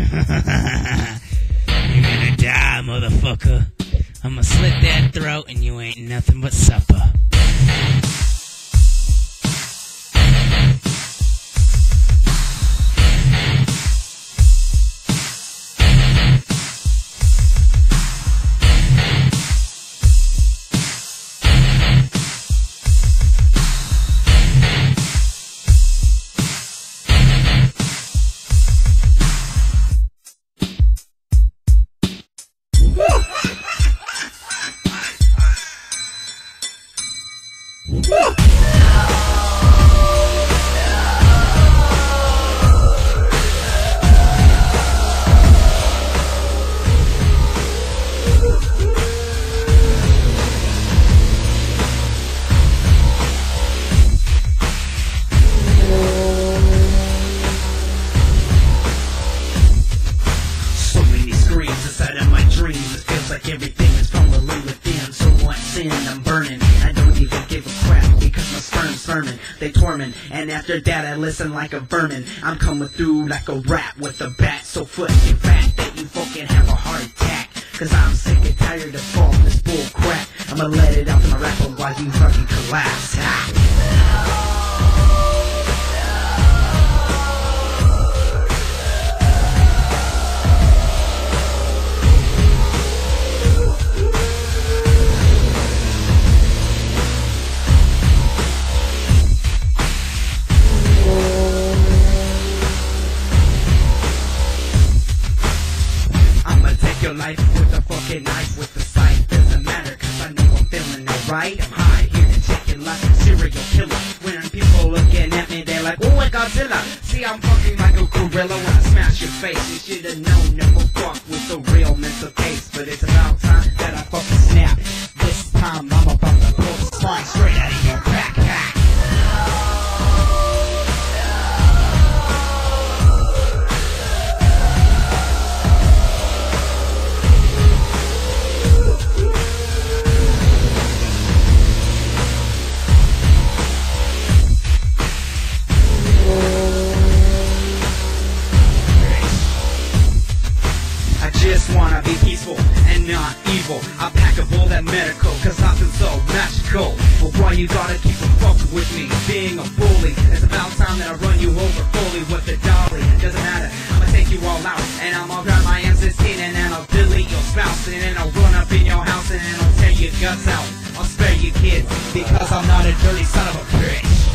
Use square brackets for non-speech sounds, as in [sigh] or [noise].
[laughs] You're gonna die, motherfucker. I'ma slit that throat and you ain't nothing but supper. Everything is falling within. So what's in? I'm burning. I don't even give a crap because my sperm's firming. They torment. And after that, I listen like a vermin. I'm coming through like a rat with a bat so fucking fat that you fucking have a heart attack. Cause I'm sick and tired of all this bull crap. I'ma let it out to my rap while you fucking collapse. Ha. Life with a fucking knife with the sight. Doesn't matter, cause I know I'm feeling alright. I'm high here to take your life, serial killer. When people looking at me, they're like, oh, a Godzilla. See, I'm fucking like a gorilla when I smash your face. You should've known, never fuck not evil. I pack up all that medical, cause I feel so magical. But why you gotta keep on fucking with me? Being a bully, it's about time that I run you over fully with the dolly. Doesn't matter, I'ma take you all out. And I'ma grab my M16 and then I'll delete your spouse. And then I'll run up in your house and then I'll tear your guts out. I'll spare you kids, because I'm not a dirty son of a bitch.